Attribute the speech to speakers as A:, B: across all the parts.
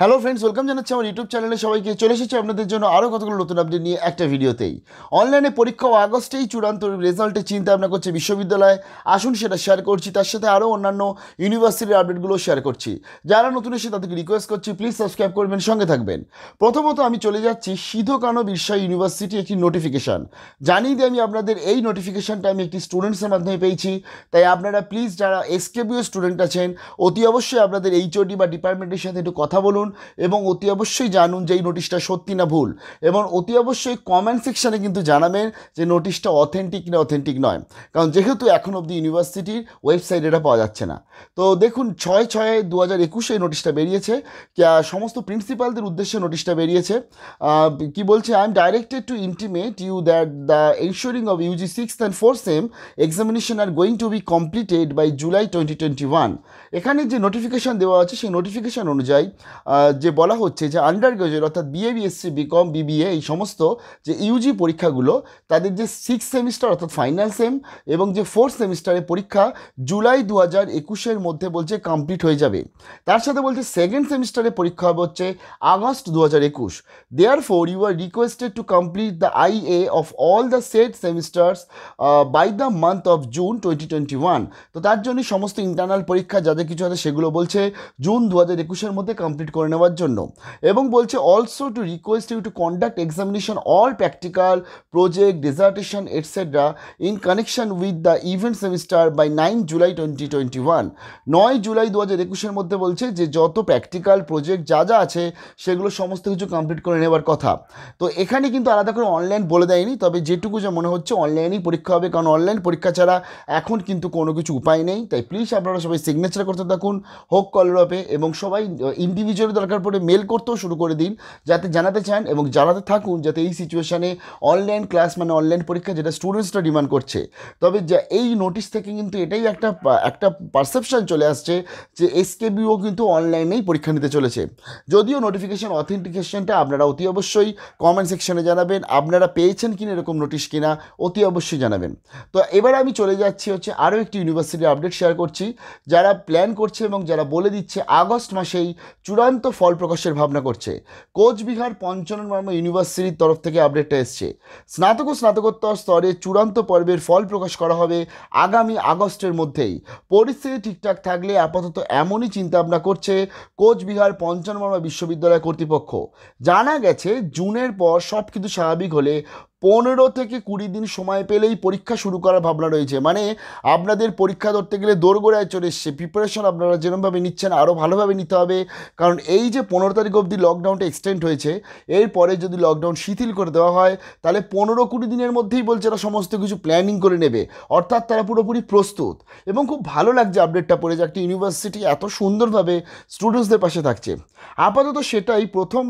A: Hello friends welcome জানাচ্ছি আমার YouTube চ্যানেলে সবাইকে চলে এসেছি আপনাদের জন্য আরও কতগুলো নতুন আপডেট নিয়ে একটা ভিডিওতেই। অনলাইনে পরীক্ষা আগস্টেই চূড়ান্ত রেজাল্টের চিন্তা ভাবনা করছে বিশ্ববিদ্যালয়। আসুন সেটা শেয়ার করছি, তার সাথে আরও অন্যান্য ইউনিভার্সিটির আপডেটগুলো শেয়ার করছি। যারা নতুন এসে তাদেরকে রিকোয়েস্ট করছি প্লিজ সাবস্ক্রাইব করবেন, সঙ্গে থাকবেন। প্রথমত আমি চলে যাচ্ছি সিধু কানো বিরসা ইউনিভার্সিটি একটি নোটিফিকেশান জানিয়ে দিয়ে আমি আপনাদের এই নোটিফিকেশানটা আমি একটি স্টুডেন্টসের মাধ্যমে পেয়েছি। তাই আপনারা প্লিজ যারা এসকেবিও স্টুডেন্ট আছেন, অতি অবশ্যই আপনাদের এইচওডি বা ডিপার্টমেন্টের সাথে একটু কথা বলুন। এবং অতি অবশ্যই জানুন যে এই নোটিশটা সত্যি না ভুল। এবং অতি অবশ্যই কমেন্ট সেকশানে কিন্তু জানাবেন যে নোটিশটা অথেন্টিক না অথেন্টিক নয়। কারণ যেহেতু এখন অবধি ইউনিভার্সিটির ওয়েবসাইট এটা পাওয়া যাচ্ছে না। তো দেখুন, ছয় ছয় দু হাজার একুশে নোটিশটা বেরিয়েছে। সমস্ত প্রিন্সিপালদের উদ্দেশ্যে নোটিশটা বেরিয়েছে। কি বলছে I am directed to intimate you that the ensuing of UG six and four sem examination are going to be completed by July twenty twenty one এখানে যে নোটিফিকেশান দেওয়া আছে, সেই নোটিফিকেশান অনুযায়ী যে বলা হচ্ছে যে আন্ডার গ্রাজুয়েট অর্থাৎ বিএ বিএসসি বিকম বিবিএ এই সমস্ত যে ইউজি পরীক্ষাগুলো, তাদের যে সিক্স সেমিস্টার অর্থাৎ ফাইনাল সেম এবং যে ফোর্থ সেমিস্টারের পরীক্ষা জুলাই দু হাজার একুশের মধ্যে বলছে কমপ্লিট হয়ে যাবে। তার সাথে বলছে সেকেন্ড সেমিস্টারের পরীক্ষা হবে হচ্ছে আগস্ট দু হাজার একুশ। Therefore you are requested to complete the I A of all the set semesters by the month of June twenty twenty one তো তার জন্য সমস্ত ইন্টারনাল পরীক্ষা, যাদের কিছু আছে সেগুলো বলছে জুন দু হাজার একুশের মধ্যে কমপ্লিট করে নেওয়ার জন্য এবং বলছে also to request you to conduct examination all practical project dissertation etcetera in connection with the event semester by nine July twenty twenty one নয় জুলাই দু হাজার একুশের মধ্যে বলছে যে যত প্র্যাকটিক্যাল প্রজেক্ট যা যা আছে সেগুলো সমস্ত কিছু কমপ্লিট করে নেওয়ার কথা। তো এখানে কিন্তু আলাদা করে অনলাইন বলে দেয়নি, তবে যেটুকু যা মনে হচ্ছে অনলাইনেই পরীক্ষা হবে, কারণ অনলাইন পরীক্ষা ছাড়া এখন কিন্তু কোনো কিছু উপায় নেই। তাই প্লিজ আপনারা সবাই সিগনেচার করতে থাকুন, হোক কলরপে এবং সবাই ইন্ডিভিজুয়ালি দরকার পড়ে মেল করতেও শুরু করে দিন, যাতে জানাতে চান এবং জানাতে থাকুন যাতে এই সিচুয়েশানে অনলাইন ক্লাস মানে অনলাইন পরীক্ষা যেটা স্টুডেন্টসরা ডিমান্ড করছে। তবে যা এই নোটিশ থেকে কিন্তু এটাই একটা একটা পারসেপশন চলে আসছে যে এসকেবিও কিন্তু অনলাইনেই পরীক্ষা নিতে চলেছে। যদিও নোটিফিকেশান অথেন্টিকেশনটা আপনারা অতি অবশ্যই কমেন্ট সেকশনে জানাবেন, আপনারা পেয়েছেন কিনা এরকম নোটিশ কিনা অতি অবশ্যই জানাবেন। তো এবার আমি চলে যাচ্ছি হচ্ছে আরও একটি ইউনিভার্সিটির আপডেট শেয়ার করছি, যারা প্ল্যান করছে এবং যারা বলে দিচ্ছে আগস্ট মাসেই চূড়ান্ত ফল প্রকাশের ভাবনা করছে। কোচবিহার পঞ্চানন বর্মা ইউনিভার্সিটির তরফ থেকে আপডেটটা এসছে। স্নাতক ও স্নাতকোত্তর স্তরে চূড়ান্ত পর্বের ফল প্রকাশ করা হবে আগামী আগস্টের মধ্যেই। পরিস্থিতি ঠিকঠাক থাকলে আপাতত এমনই চিন্তাভাবনা করছে কোচবিহার পঞ্চানন বর্মা বিশ্ববিদ্যালয় কর্তৃপক্ষ। জানা গেছে, জুনের পর সব কিছু স্বাভাবিক হলে পনেরো থেকে কুড়ি দিন সময় পেলেই পরীক্ষা শুরু করার ভাবনা রয়েছে। মানে আপনাদের পরীক্ষা ধরতে গেলে দোরগোড়ায় চলে এসছে। প্রিপারেশন আপনারা যেরকমভাবে নিচ্ছেন, আরও ভালোভাবে নিতে হবে। কারণ এই যে পনেরো তারিখ অবধি লকডাউনটা এক্সটেন্ড হয়েছে, এরপরে যদি লকডাউন শিথিল করে দেওয়া হয়, তাহলে পনেরো কুড়ি দিনের মধ্যেই বলছে এরা সমস্ত কিছু প্ল্যানিং করে নেবে। অর্থাৎ তারা পুরোপুরি প্রস্তুত। এবং খুব ভালো লাগছে আপডেটটা পড়ে যে একটা ইউনিভার্সিটি এত সুন্দরভাবে স্টুডেন্টসদের পাশে থাকছে। আপাতত সেটাই প্রথম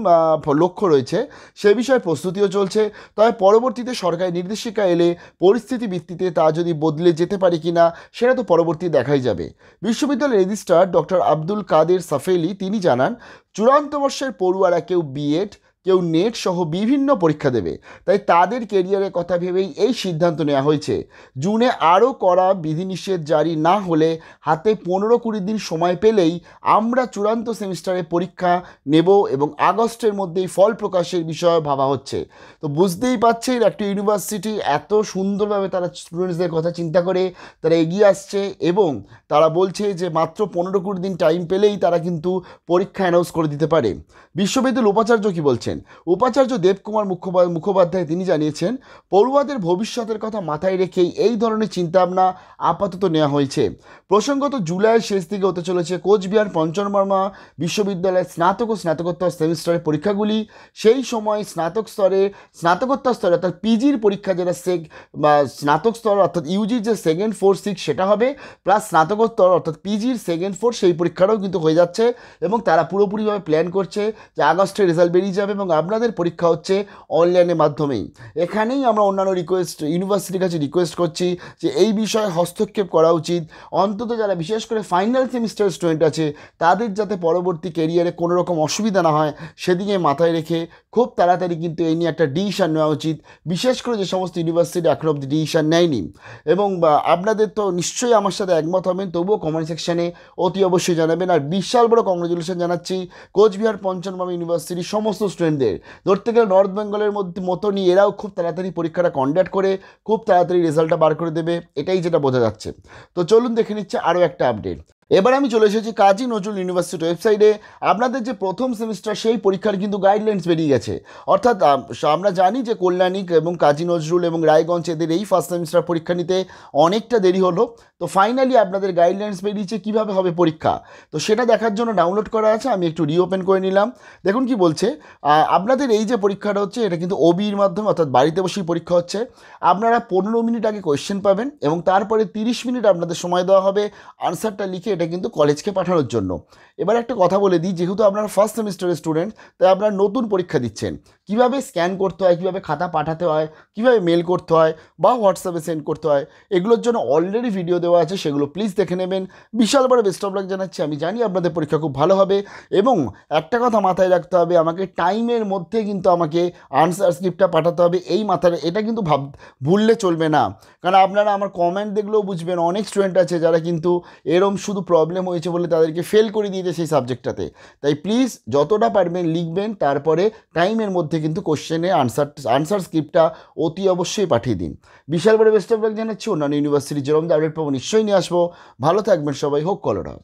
A: লক্ষ্য রয়েছে। সে বিষয়ে প্রস্তুতিও চলছে। তবে পরবর্তীতে সরকারি নির্দেশিকা এলে পরিস্থিতি ভিত্তিতে তা যদি বদলে যেতে পারে কিনা, সেটা তো পরবর্তী দেখাই যাবে। বিশ্ববিদ্যালয়ের রেজিস্ট্রার ডক্টর আব্দুল কাদের সাফেলি তিনি জানান, চূড়ান্ত বর্ষের পড়ুয়ারা কেউ বিএড কেউ নেট সহ বিভিন্ন পরীক্ষা দেবে। তাই তাদের কেরিয়ারের কথা ভেবেই এই সিদ্ধান্ত নেওয়া হয়েছে। জুনে আরও কড়া বিধিনিষেধ জারি না হলে হাতে পনেরো কুড়ি দিন সময় পেলেই আমরা চূড়ান্ত সেমিস্টারে পরীক্ষা নেব এবং আগস্টের মধ্যেই ফল প্রকাশের বিষয়ে ভাবা হচ্ছে। তো বুঝতেই পারছেন একটা ইউনিভার্সিটি এত সুন্দরভাবে তারা স্টুডেন্টসদের কথা চিন্তা করে, তারা এগিয়ে আসছে এবং তারা বলছে যে মাত্র পনেরো কুড়ি দিন টাইম পেলেই তারা কিন্তু পরীক্ষা অ্যানাউন্স করে দিতে পারে। বিশ্ববিদ্যালয়ের উপাচার্য কি বলছেন উপাচার্য দেবকুমার মুখোপা- মুখোপাধ্যায় তিনি জানিয়েছেন, পড়ুয়াদের ভবিষ্যতের কথা মাথায় রেখেই এই ধরনের চিন্তাভাবনা আপাতত নেওয়া হয়েছে। প্রসঙ্গত জুলাইয়ের শেষ দিকে হতে চলেছে কোচবিহার পঞ্চনবর্মা বিশ্ববিদ্যালয়ের স্নাতক ও স্নাতকোত্তর সেমিস্টারের পরীক্ষাগুলি। সেই সময় স্নাতক স্তরে, স্নাতকোত্তর স্তরে অর্থাৎ পিজির পরীক্ষা যেটা সেক বা স্নাতক স্তর অর্থাৎ ইউজির যে সেকেন্ড ফোর সিক্স সেটা হবে প্লাস স্নাতকোত্তর অর্থাৎ পিজির সেকেন্ড ফোর সেই পরীক্ষাটাও কিন্তু হয়ে যাচ্ছে এবং তারা পুরোপুরিভাবে প্ল্যান করছে যে আগস্টে রেজাল্ট বেরিয়ে যাবে এবং আপনাদের পরীক্ষা হচ্ছে অনলাইনের মাধ্যমেই। এখানেই আমরা অন্যান্য রিকোয়েস্ট ইউনিভার্সিটির কাছে রিকোয়েস্ট করছি যে এই বিষয়ে হস্তক্ষেপ করা উচিত। অন্তত যারা বিশেষ করে ফাইনাল সেমিস্টার স্টুডেন্ট আছে, তাদের যাতে পরবর্তী কেরিয়ারে কোনো রকম অসুবিধা না হয়, সেদিকে মাথায় রেখে খুব তাড়াতাড়ি কিন্তু এই নিয়ে একটা ডিসিশান নেওয়া উচিত। বিশেষ করে যে সমস্ত ইউনিভার্সিটি এখন অব্দি ডিসিশান নেয়নি। এবং আপনাদের তো নিশ্চয়ই আমার সাথে একমত হবেন, তবুও কমেন্ট সেকশানে অতি অবশ্যই জানাবেন। আর বিশাল বড় কংগ্রেচুলেশন জানাচ্ছি কোচবিহার পঞ্চনবাম ইউনিভার্সিটির সমস্ত স্টুডেন্টদের ধরতে গেলে নর্থ বেঙ্গলের মধ্যে মতনই এরাও খুব তাড়াতাড়ি পরীক্ষাটা কন্ডাক্ট করে খুব তাড়াতাড়ি রেজাল্টটা বার করে দেবে, এটাই যেটা বোঝা যাচ্ছে। তো চলুন দেখে নিচ্ছে আরও একটা আপডেট এবার আমি চলে এসেছি কাজী নজরুল ইউনিভার্সিটি ওয়েবসাইটে। আপনাদের যে প্রথম সেমিস্টার, সেই পরীক্ষার কিন্তু গাইডলাইন্স বেরিয়ে গেছে। অর্থাৎ আমরা জানি যে কল্যাণী এবং কাজী নজরুল এবং রায়গঞ্জ এদের এই ফার্স্ট সেমিস্টার পরীক্ষা নিতে অনেকটা দেরি হলো। তো ফাইনালি আপনাদের গাইডলাইন্স বেরিয়েছে কীভাবে হবে পরীক্ষা। তো সেটা দেখার জন্য ডাউনলোড করা আছে, আমি একটু রিওপেন করে নিলাম। দেখুন কি বলছে আপনাদের এই যে পরীক্ষাটা হচ্ছে, এটা কিন্তু ওবির মাধ্যমে, অর্থাৎ বাড়িতে বসেই পরীক্ষা হচ্ছে। আপনারা পনেরো মিনিট আগে কোয়েশ্চেন পাবেন এবং তারপরে তিরিশ মিনিট আপনাদের সময় দেওয়া হবে। আনসারটা লিখে এটা কিন্তু কলেজকে পাঠানোর জন্য। এবার একটা কথা বলে দিই, যেহেতু আপনারা ফার্স্ট সেমিস্টারের স্টুডেন্ট তাই আপনারা নতুন পরীক্ষা দিচ্ছেন। কীভাবে স্ক্যান করতে হয়, কীভাবে খাতা পাঠাতে হয়, কীভাবে মেল করতে হয় বা হোয়াটসঅ্যাপে সেন্ড করতে হয়, এগুলোর জন্য অলরেডি ভিডিও দেওয়া আছে, সেগুলো প্লিজ দেখে নেবেন। বিশাল বড় বেস্ট অফ লাক জানাচ্ছি, আমি জানি আপনাদের পরীক্ষা খুব ভালো হবে এবং একটা কথা মাথায় রাখতে হবে, আমাকে টাইমের মধ্যে কিন্তু আমাকে আনসার স্ক্রিপ্টটা পাঠাতে হবে, এই মাথায় এটা কিন্তু ভাব, ভুললে চলবে না। কারণ আপনারা আমার কমেন্ট দেখলেও বুঝবেন, অনেক স্টুডেন্ট আছে যারা কিন্তু এরম শুধু প্রবলেম হয়েছে বলে তাদেরকে ফেল করে দিয়েছে সেই সাবজেক্টটাতে তাই প্লিজ যতটা পারবেন লিখবেন, তারপরে টাইমের মধ্যে কিন্তু কোশ্চেনে আনসার আনসার স্ক্রিপ্টটা অতি অবশ্যই পাঠিয়ে দিন। বিশাল বড় বেস্ট অফ লাগ জানাচ্ছি, অন্যান্য ইউনিভার্সিটি যেরকম আপডেট পাবো, নিশ্চয়ই নিয়ে আসব। ভালো থাকবেন সবাই, হোক কলরা।